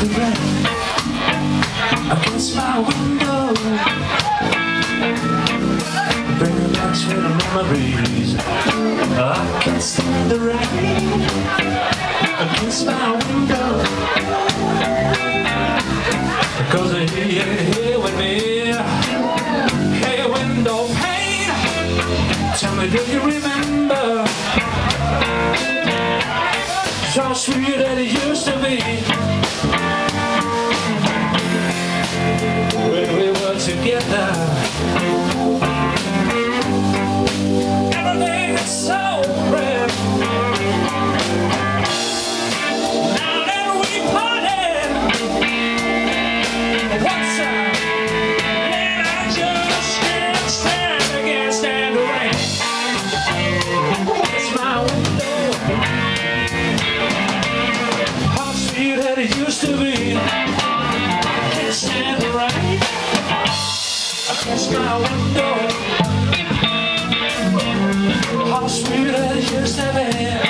the rain against my window. Bringing back sweet memories. I can't stand the rain against my window. Because I hear here with me. Hey, window pane. Tell me, do you remember? So sweet that it used to be When we were together Against my window How